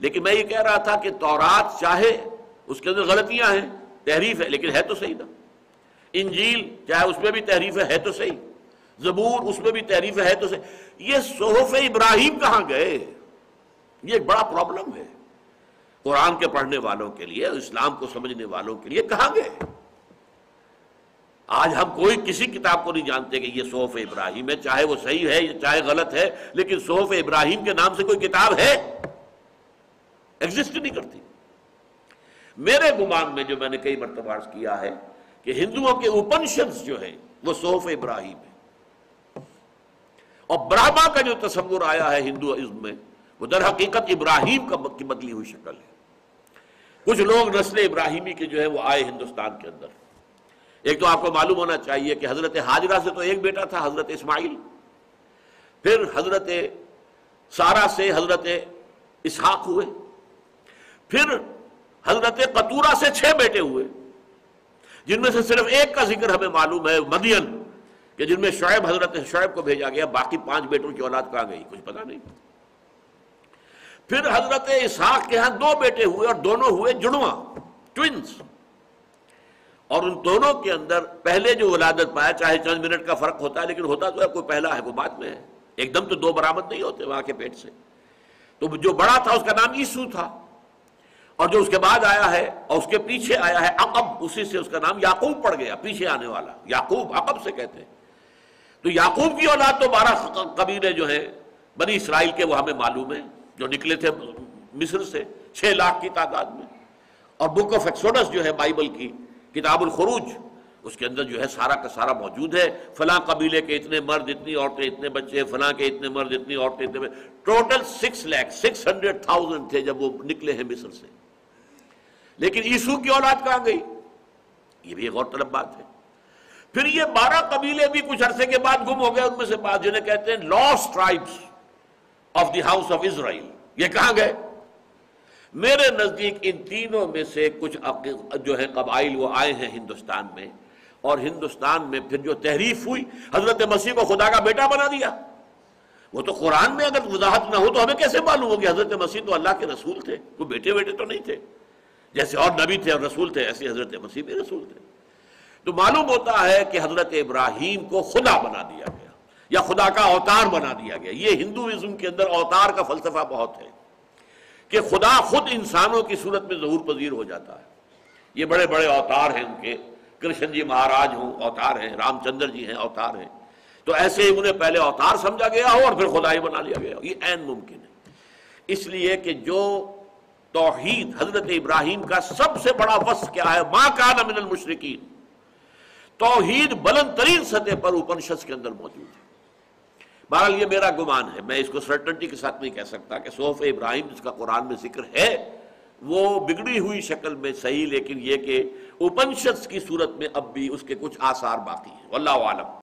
लेकिन मैं ये कह रहा था कि तौरात चाहे उसके अंदर गलतियाँ हैं तहरीफ है लेकिन है तो सही ना। इंजील चाहे उसमें भी तहरीफ है, तो सही। जबूर उसमें भी तहरीफ है तो सही। ये सोहफ इब्राहिम कहाँ गए? ये एक बड़ा प्रॉब्लम है। कुरान के पढ़ने वालों के लिए इस्लाम को समझने वालों के लिए कहाँ गए? आज हम कोई किसी किताब को नहीं जानते कि ये सोहफ इब्राहिम है चाहे वो सही है चाहे गलत है लेकिन सोहफ इब्राहिम के नाम से कोई किताब है? एग्जिस्ट नहीं करती। मेरे गुमान में जो मैंने कई मरतबा किया है कि हिंदुओं के उपनिषद जो है, वो सोहफ इब्राहिम है। और ब्राह्मा का जो तस्वुर आया है हिंदुइज्म में, वो दर हकीकत इब्राहिम का की बदली हुई शक्ल है। कुछ लोग नस्ल इब्राहिमी के जो है, वो आए हिंदुस्तान के अंदर। एक तो आपको मालूम होना चाहिए कि हज़रत हाजरा से तो एक बेटा था, हज़रत इस्माइल। फिर हज़रत सारा से हज़रत इसहाक हुए। फिर हज़रत कतूरा से छह बेटे हुए, जिनमें से सिर्फ़ एक का ज़िक्र हमें मालूम है, मदियन, कि जिनमें शुएब हज़रत शुएब को भेजा गया, बाकी पाँच बेटों की औलाद कहाँ गई, कुछ पता नहीं। फिर हज़रत इसहाक के यहाँ दो बेटे हुए और दोनों हुए जुड़वा ट्विंस और उन दोनों के अंदर पहले जो वलादत पाया, चाहे चंद मिनट का फ़र्क होता है, लेकिन होता तो है, कोई पहला है, वो बाद में है। एकदम तो दो बरामद नहीं होते वहाँ के पेट से। तो जो बड़ा था, उसका नाम ईसू था। और जो उसके बाद आया है और उसके पीछे आया है अकब, उसी से उसका नाम याकूब पड़ गया, पीछे आने वाला। याकूब, अकब से कहते हैं। तो याकूब की औलाद तो बारह कबीले जो है, बनी इसराइल के, वो हमें मालूम है, जो निकले थे मिस्र से, छह लाख की तादाद में। और बुक ऑफ़ एक्सोडस जो है, बाइबल की, किताबुल खरूज, उसके अंदर जो है, सारा का सारा मौजूद है। फला कबीले के इतने मर्द, इतनी औरतें, इतने बच्चे, फला के इतने मर्द, इतनी औरतें, इतने total six lakh six hundred thousand थे जब वो निकले हैं मिस्र से। लेकिन ईसु की औलाद कहाँ गई? ये भी एक और तरफ़ बात है। फिर ये बारह कबीले भी कुछ अरसे के बाद गुम हो गए, उनमें से बात जिन्हें कहते हैं lost tribes of the house of Israel ये कहाँ गए? मेरे नज़दीक इन तीनों में से कुछ जो है कबाइल, वो आए हैं हिंदुस्तान में। और हिंदुस्तान में फिर जो तहरीफ हुई, हज़रत मसीह को खुदा का बेटा बना दिया। वो तो कुरान में अगर वजाहत ना हो तो हमें कैसे मालूम हो हज़रत मसीह तो अल्लाह के रसूल थे, वो बेटे बेटे तो नहीं थे। जैसे और नबी थे और रसूल थे, ऐसे हज़रत मसीह भी रसूल थे। तो मालूम होता है कि हज़रत इब्राहिम को खुदा बना दिया गया, या खुदा का अवतार बना दिया गया। ये हिंदुइज्म के अंदर अवतार का फलसफा बहुत है कि खुदा खुद इंसानों की सूरत में जहूर पजीर हो जाता है। ये बड़े बड़े अवतार हैं उनके। कृष्ण जी महाराज हों, अवतार हैं, रामचंद्र जी हैं, अवतार हैं। तो ऐसे ही उन्हें पहले अवतार समझा गया हो और फिर खुदाई बना लिया गया ये एन मुमकिन है। इसलिए कि जो तोहीद हज़रत इब्राहिम का सबसे बड़ा वस क्या है? माँ का नमिनल मुशरकिन। तोहीद बुलंद तरीन सतह पर उपनिषद के अंदर मौजूद है। बहरहाल ये मेरा गुमान है। मैं इसको सर्टनटी के साथ नहीं कह सकता कि सोफ इब्राहिम, जिसका कुरान में ज़िक्र है, वो बिगड़ी हुई शक्ल में सही, लेकिन ये कि उपनिषद की सूरत में अब भी उसके कुछ आसार बाकी हैं। अल्लाह आलम।